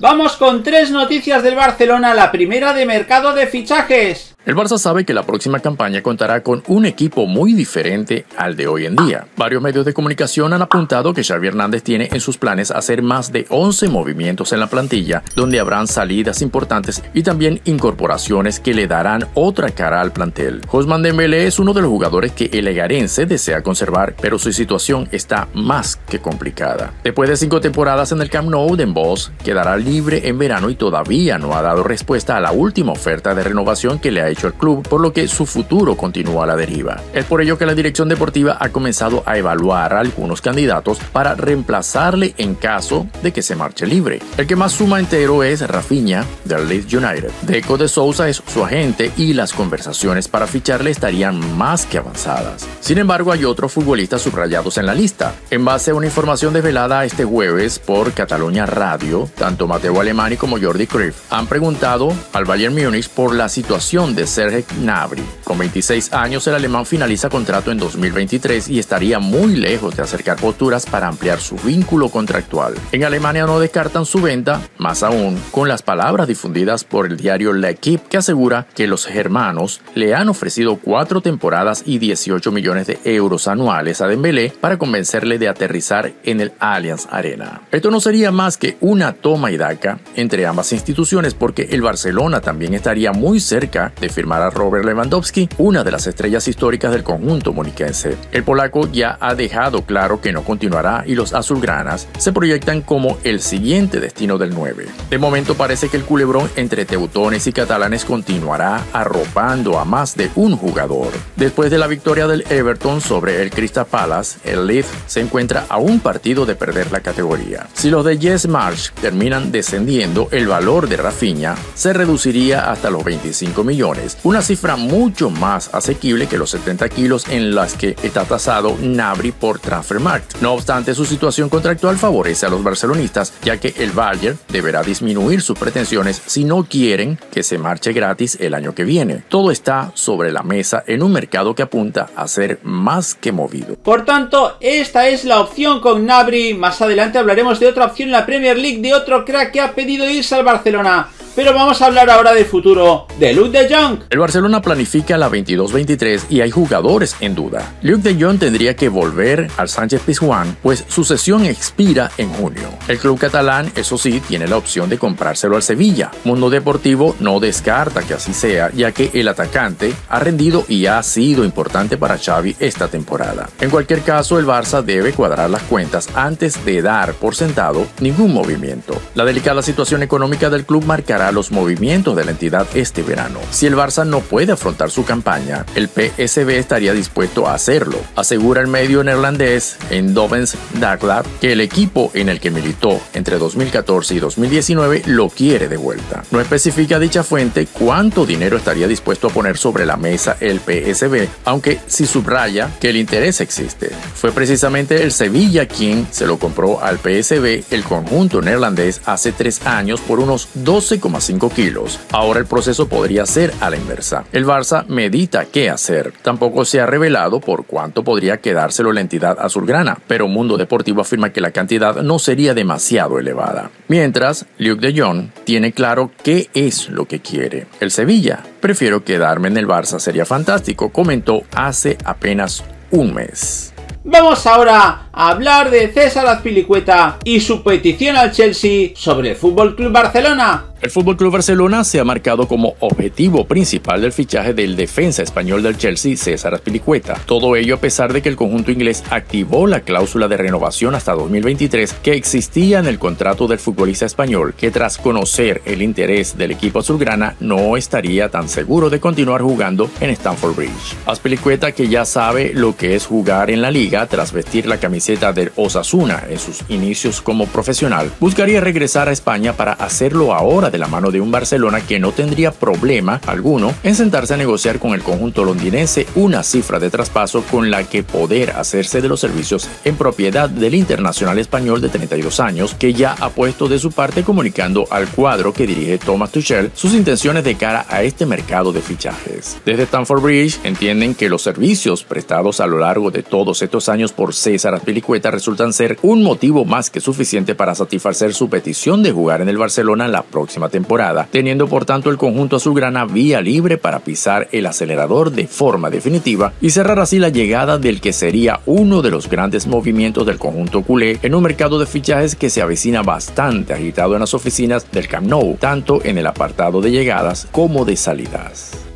Vamos con tres noticias del Barcelona, la primera de mercado de fichajes. El Barça sabe que la próxima campaña contará con un equipo muy diferente al de hoy en día. Varios medios de comunicación han apuntado que Xavi Hernández tiene en sus planes hacer más de 11 movimientos en la plantilla, donde habrán salidas importantes y también incorporaciones que le darán otra cara al plantel. Josman Dembélé es uno de los jugadores que el Egarense desea conservar, pero su situación está más que complicada. Después de cinco temporadas en el Camp Nou, Dembos quedará libre en verano y todavía no ha dado respuesta a la última oferta de renovación que le ha hecho el club, por lo que su futuro continúa a la deriva. Es por ello que la dirección deportiva ha comenzado a evaluar a algunos candidatos para reemplazarle en caso de que se marche libre. El que más suma entero es Rafinha del Leeds United. Deco de Souza es su agente y las conversaciones para ficharle estarían más que avanzadas. Sin embargo, hay otros futbolistas subrayados en la lista. En base a una información desvelada este jueves por Cataluña Radio, tanto Mateo Alemani como Jordi Cruyff han preguntado al Bayern Múnich por la situación de Serge Gnabry. Con 26 años, el alemán finaliza contrato en 2023 y estaría muy lejos de acercar posturas para ampliar su vínculo contractual. En Alemania no descartan su venta, más aún con las palabras difundidas por el diario L'Equipe que asegura que los germanos le han ofrecido cuatro temporadas y 18 millones de euros anuales a Dembélé para convencerle de aterrizar en el Allianz Arena. Esto no sería más que una toma y daca entre ambas instituciones porque el Barcelona también estaría muy cerca de firmar a Robert Lewandowski, una de las estrellas históricas del conjunto moniquense. El polaco ya ha dejado claro que no continuará y los azulgranas se proyectan como el siguiente destino del 9. De momento parece que el culebrón entre teutones y catalanes continuará arropando a más de un jugador. Después de la victoria del Everton sobre el Crystal Palace, el Leeds se encuentra a un partido de perder la categoría. Si los de Jess Marsh terminan descendiendo, el valor de Rafinha se reduciría hasta los 25 millones una cifra mucho más asequible que los 70 kilos en las que está tasado Nabri por Transfermarkt. No obstante, su situación contractual favorece a los barcelonistas, ya que el Bayern deberá disminuir sus pretensiones si no quieren que se marche gratis el año que viene. Todo está sobre la mesa en un mercado que apunta a ser más que movido. Por tanto, esta es la opción con Nabri. Más adelante hablaremos de otra opción en la Premier League de otro crack que ha pedido irse al Barcelona. Pero vamos a hablar ahora del futuro de Luke de Jong. El Barcelona planifica la 22-23 y hay jugadores en duda. Luke de Jong tendría que volver al Sánchez Pizjuán, pues su sesión expira en junio. El club catalán, eso sí, tiene la opción de comprárselo al Sevilla. Mundo Deportivo no descarta que así sea, ya que el atacante ha rendido y ha sido importante para Xavi esta temporada. En cualquier caso, el Barça debe cuadrar las cuentas antes de dar por sentado ningún movimiento. La delicada situación económica del club marcará los movimientos de la entidad este verano. Si el Barça no puede afrontar su campaña, el PSB estaría dispuesto a hacerlo, asegura el medio neerlandés en Dovens Dagblad que el equipo en el que militó entre 2014 y 2019 lo quiere de vuelta. No especifica dicha fuente cuánto dinero estaría dispuesto a poner sobre la mesa el PSB, aunque sí subraya que el interés existe. Fue precisamente el Sevilla quien se lo compró al PSB, el conjunto neerlandés, hace tres años por unos 12 5 kilos. Ahora el proceso podría ser a la inversa. El Barça medita qué hacer. Tampoco se ha revelado por cuánto podría quedárselo la entidad azulgrana, pero Mundo Deportivo afirma que la cantidad no sería demasiado elevada. Mientras, Luke de Jong tiene claro qué es lo que quiere. El Sevilla. Prefiero quedarme en el Barça, sería fantástico, comentó hace apenas un mes. Vamos ahora a hablar de César Azpilicueta y su petición al Chelsea sobre el Fútbol Club Barcelona. El Club Barcelona se ha marcado como objetivo principal del fichaje del defensa español del Chelsea, César Azpilicueta. Todo ello a pesar de que el conjunto inglés activó la cláusula de renovación hasta 2023 que existía en el contrato del futbolista español, que tras conocer el interés del equipo azulgrana no estaría tan seguro de continuar jugando en Stamford Bridge. Azpilicueta, que ya sabe lo que es jugar en la liga tras vestir la camiseta del Osasuna en sus inicios como profesional, buscaría regresar a España para hacerlo ahora de la mano de un Barcelona que no tendría problema alguno en sentarse a negociar con el conjunto londinense una cifra de traspaso con la que poder hacerse de los servicios en propiedad del internacional español de 32 años, que ya ha puesto de su parte comunicando al cuadro que dirige Thomas Tuchel sus intenciones de cara a este mercado de fichajes. Desde Stanford Bridge entienden que los servicios prestados a lo largo de todos estos años por César Azpilicueta resultan ser un motivo más que suficiente para satisfacer su petición de jugar en el Barcelona la temporada, teniendo por tanto el conjunto azulgrana vía libre para pisar el acelerador de forma definitiva y cerrar así la llegada del que sería uno de los grandes movimientos del conjunto culé en un mercado de fichajes que se avecina bastante agitado en las oficinas del Camp Nou, tanto en el apartado de llegadas como de salidas.